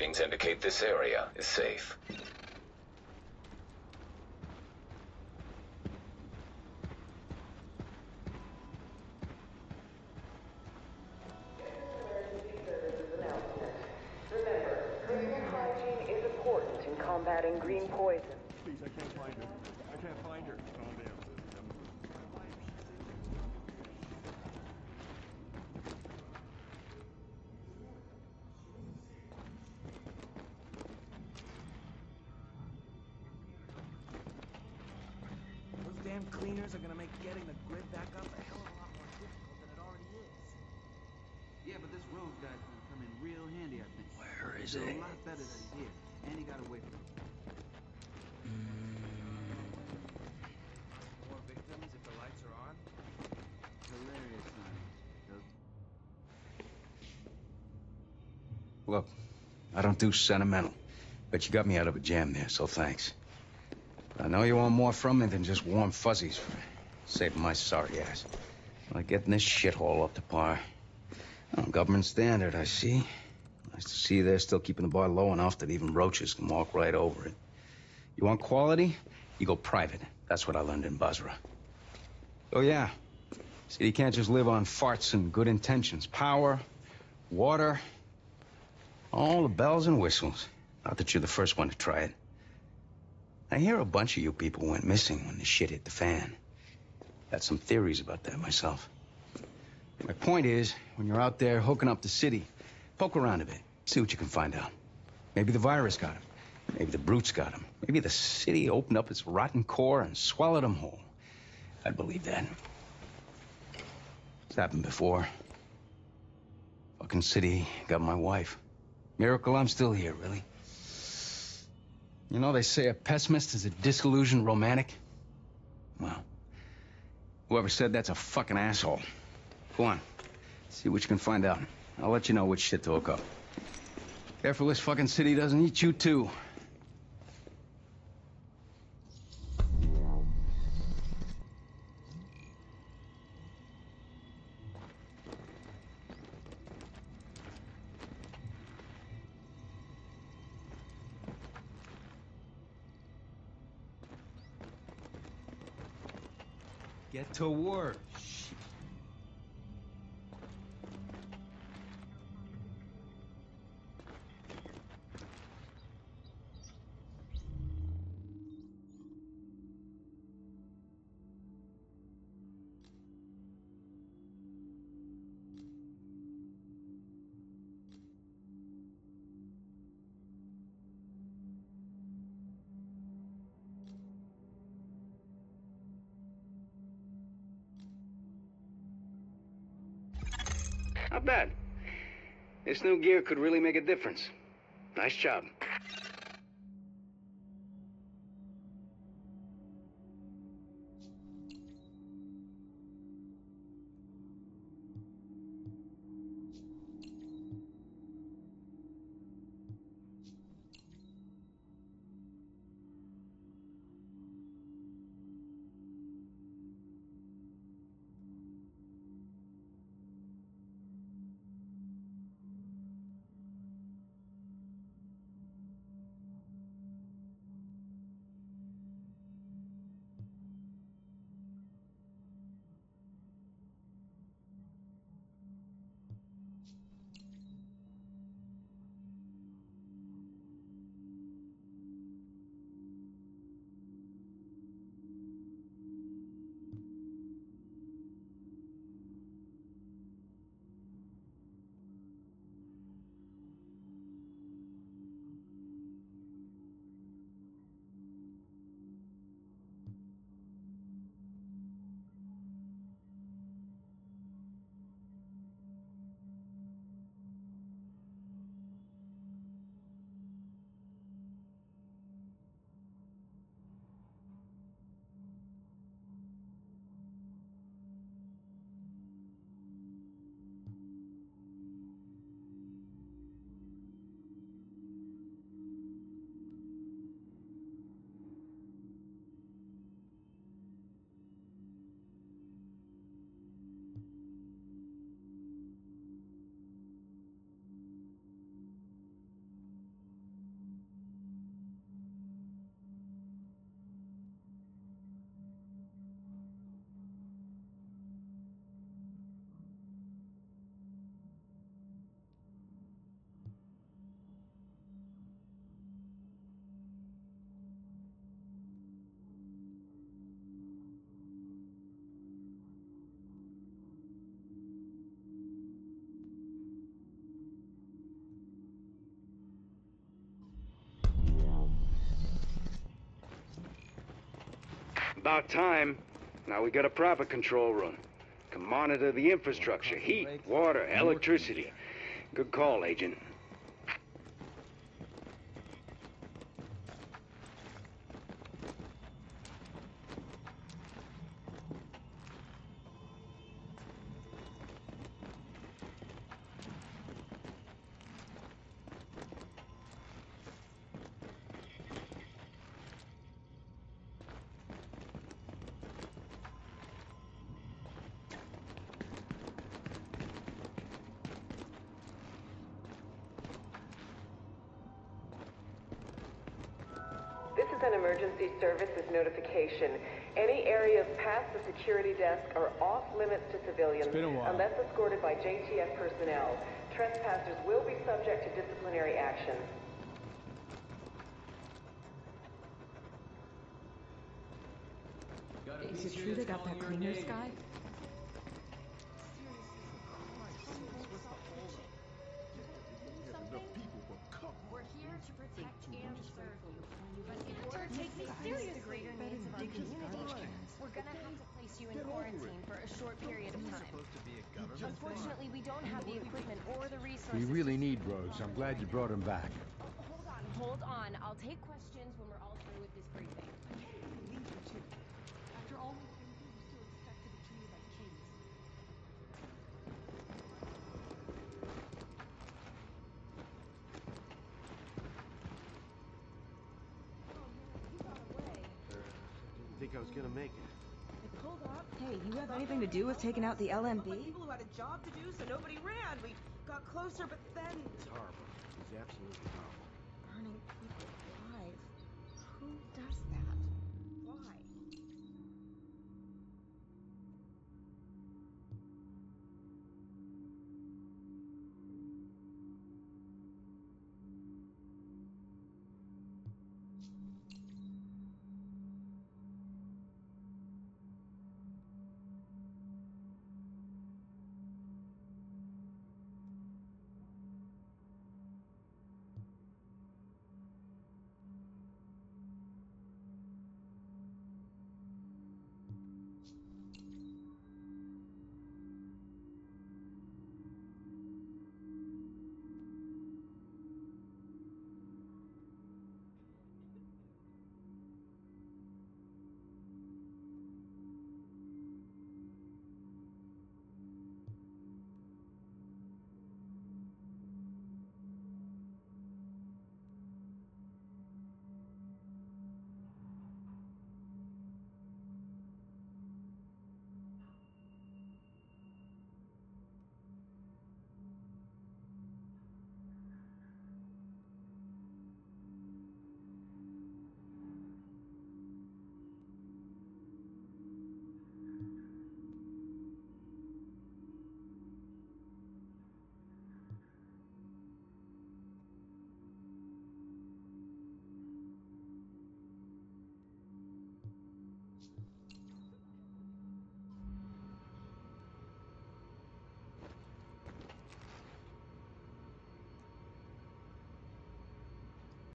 readings indicate this area is safe. Combating green poison. Damn cleaners are gonna make getting the grid back up a hell of a lot more difficult than it already is. Yeah, but this Rhodes guy's gonna come in real handy, I think. Where is He's it? A lot better than here, and he got away from it. More victims if the lights are on? Hilarious, Sonny. Look, I don't do sentimental, but you got me out of a jam there, so thanks. I know you want more from me than just warm fuzzies for saving my sorry ass. Like getting this shithole up to par. Oh, government standard, I see. Nice to see they're still keeping the bar low enough that even roaches can walk right over it. You want quality? You go private. That's what I learned in Basra. Oh, yeah. See, you can't just live on farts and good intentions. Power, water, all the bells and whistles. Not that you're the first one to try it. I hear a bunch of you people went missing when the shit hit the fan. Got some theories about that myself. My point is, when you're out there hooking up the city, poke around a bit, see what you can find out. Maybe the virus got him. Maybe the brutes got him. Maybe the city opened up its rotten core and swallowed him whole. I'd believe that. It's happened before. Fucking city got my wife. Miracle I'm still here, really. You know, they say a pessimist is a disillusioned romantic. Well, whoever said that's a fucking asshole. Go on. See what you can find out. I'll let you know which shit to hook up. Careful this fucking city doesn't eat you too. Get to work. Not bad. This new gear could really make a difference. Nice job. About time. Now we got a proper control room. Can monitor the infrastructure, heat, water, electricity. Good call, Agent. This an emergency services notification. Any areas past the security desk are off limits to civilians been a while. unless escorted by JTF personnel. Trespassers will be subject to disciplinary action. Is it true they got that cleaners guy? Needs of our we're gonna have to place you in quarantine for a short period of time. Unfortunately, we don't have the equipment or the resources. We really need Rhodes. I'm glad you brought him back. Hold on, hold on. I'll take questions when we're all through with this briefing. Think I was gonna make it. Pulled up. Hey, you have anything to do with taking out the LMB? People who had a job to do, so nobody ran. We got closer, but then It's horrible. It's absolutely horrible. Burning people alive. Who does that?